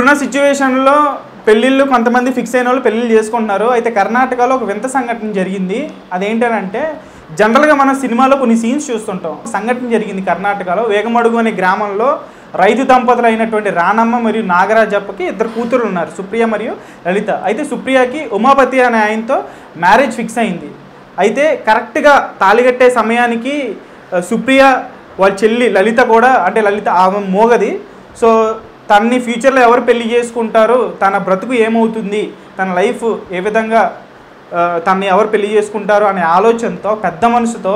ఇప్పుడున్న సిచ్యువేషన్లో పెళ్ళిళ్ళు కొంతమంది ఫిక్స్ అయిన వాళ్ళు పెళ్ళిళ్ళు చేసుకుంటున్నారు. అయితే కర్ణాటకలో ఒక వింత సంఘటన జరిగింది. అదేంటనంటే జనరల్గా మనం సినిమాలో కొన్ని సీన్స్ చూస్తుంటాం. సంఘటన జరిగింది కర్ణాటకలో. వేగమడుగు అనే గ్రామంలో రైతు దంపతులు అయినటువంటి రానమ్మ మరియు నాగరాజప్పకి ఇద్దరు కూతురు ఉన్నారు. సుప్రియ మరియు లలిత. అయితే సుప్రియకి ఉమాపతి అనే ఆయనతో మ్యారేజ్ ఫిక్స్ అయింది. అయితే కరెక్ట్గా తాళిగట్టే సమయానికి సుప్రియ వాళ్ళ చెల్లి లలిత కూడా అంటే లలిత ఆమె మోగది. సో తన్ని ఫ్యూచర్లో ఎవరు పెళ్ళి చేసుకుంటారు తన బ్రతుకు ఏమవుతుంది తన లైఫ్ ఏ విధంగా తన్ని ఎవరు పెళ్ళి చేసుకుంటారు అనే ఆలోచనతో పెద్ద మనసుతో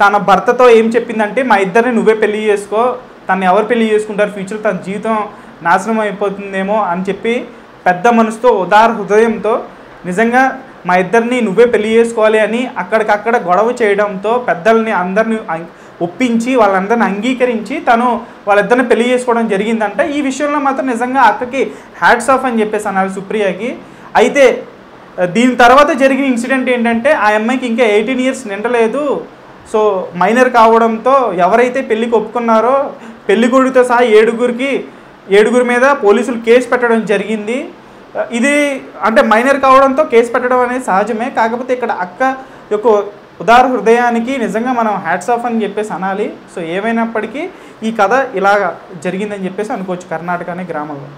తన భర్తతో ఏం చెప్పిందంటే మా ఇద్దరిని నువ్వే పెళ్ళి చేసుకో తను ఎవరు పెళ్ళి చేసుకుంటారు ఫ్యూచర్ తన జీవితం నాశనం అయిపోతుందేమో అని చెప్పి పెద్ద మనసుతో ఉదార హృదయంతో నిజంగా మా ఇద్దరిని నువ్వే పెళ్ళి చేసుకోవాలి అని అక్కడికక్కడ గొడవ చేయడంతో పెద్దల్ని అందరిని ఒప్పించి వాళ్ళందరిని అంగీకరించి తను వాళ్ళిద్దరిని పెళ్ళి చేసుకోవడం జరిగిందంట. ఈ విషయంలో మాత్రం నిజంగా అక్కకి హ్యాట్స్ ఆఫ్ అని చెప్పేసి అన్నారు సుప్రియకి. అయితే దీని తర్వాత జరిగిన ఇన్సిడెంట్ ఏంటంటే ఆ అమ్మాయికి ఇంకా ఎయిటీన్ ఇయర్స్ నిండలేదు. సో మైనర్ కావడంతో ఎవరైతే పెళ్ళికి ఒప్పుకున్నారో పెళ్ళి సహా ఏడుగురికి ఏడుగురి మీద పోలీసులు కేసు పెట్టడం జరిగింది. ఇది అంటే మైనర్ కావడంతో కేసు పెట్టడం అనేది సహజమే. కాకపోతే ఇక్కడ అక్క యొక్క ఉదార హృదయానికి నిజంగా మనం హ్యాట్స్ ఆఫ్ అని చెప్పేసి అనాలి. సో ఏమైనప్పటికీ ఈ కథ ఇలాగ జరిగిందని చెప్పేసి అనుకోవచ్చు కర్ణాటక అనే గ్రామంలో.